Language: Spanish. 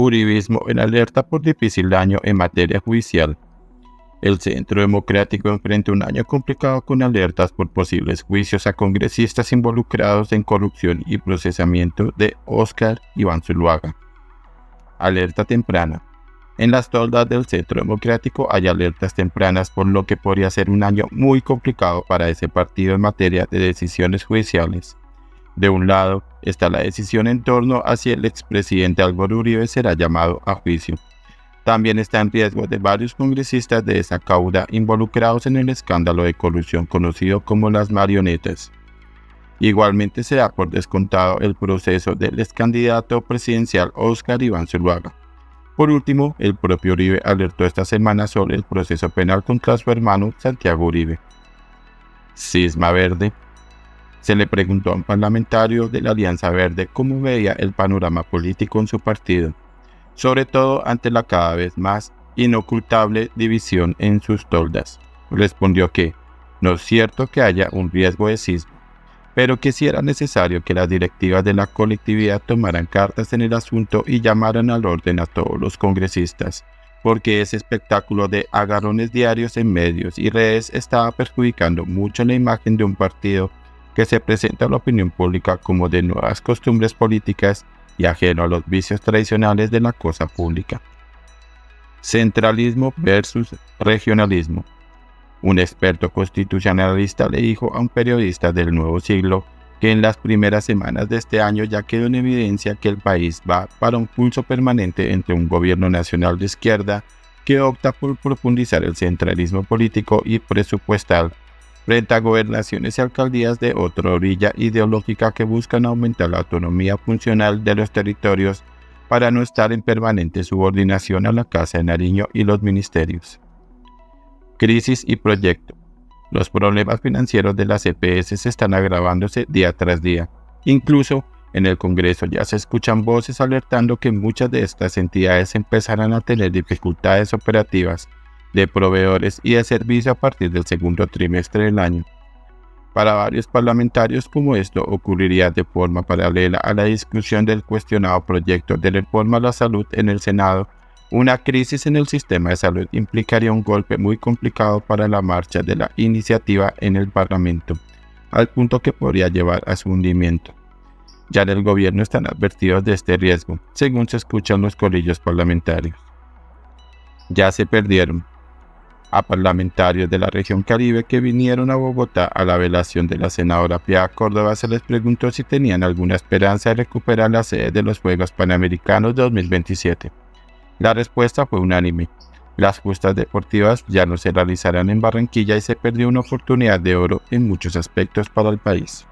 Uribismo en alerta por difícil daño en materia judicial. El Centro Democrático enfrenta un año complicado con alertas por posibles juicios a congresistas involucrados en corrupción y procesamiento de Oscar Iván Zuluaga. Alerta temprana. En las toldas del Centro Democrático hay alertas tempranas por lo que podría ser un año muy complicado para ese partido en materia de decisiones judiciales. De un lado está la decisión en torno a si el expresidente Álvaro Uribe será llamado a juicio. También está en riesgo de varios congresistas de esa cauda involucrados en el escándalo de corrupción conocido como las marionetas. Igualmente se da por descontado el proceso del ex candidato presidencial Oscar Iván Zuluaga. Por último, el propio Uribe alertó esta semana sobre el proceso penal contra su hermano Santiago Uribe. Cisma Verde. Se le preguntó a un parlamentario de la Alianza Verde cómo veía el panorama político en su partido, sobre todo ante la cada vez más inocultable división en sus toldas. Respondió que no es cierto que haya un riesgo de cisma pero que si era necesario que las directivas de la colectividad tomaran cartas en el asunto y llamaran al orden a todos los congresistas, porque ese espectáculo de agarrones diarios en medios y redes estaba perjudicando mucho la imagen de un partido que se presenta a la opinión pública como de nuevas costumbres políticas y ajeno a los vicios tradicionales de la cosa pública. Centralismo versus regionalismo. Un experto constitucionalista le dijo a un periodista del Nuevo Siglo que en las primeras semanas de este año ya quedó en evidencia que el país va para un pulso permanente entre un gobierno nacional de izquierda que opta por profundizar el centralismo político y presupuestal frente a gobernaciones y alcaldías de otra orilla ideológica que buscan aumentar la autonomía funcional de los territorios para no estar en permanente subordinación a la Casa de Nariño y los ministerios crisis y proyecto. Los problemas financieros de las EPS están agravándose día tras día. Incluso en el Congreso ya se escuchan voces alertando que muchas de estas entidades empezarán a tener dificultades operativas de proveedores y de servicio a partir del segundo trimestre del año. Para varios parlamentarios como esto ocurriría de forma paralela a la discusión del cuestionado proyecto de reforma a la salud en el Senado una crisis en el sistema de salud implicaría un golpe muy complicado para la marcha de la iniciativa en el Parlamento, al punto que podría llevar a su hundimiento. Ya en el gobierno están advertidos de este riesgo, según se escuchan los colillos parlamentarios. Ya se perdieron a parlamentarios de la región Caribe que vinieron a Bogotá a la velación de la senadora Pia Córdoba se les preguntó si tenían alguna esperanza de recuperar la sede de los Juegos Panamericanos 2027. La respuesta fue unánime. Las justas deportivas ya no se realizarán en Barranquilla y se perdió una oportunidad de oro en muchos aspectos para el país.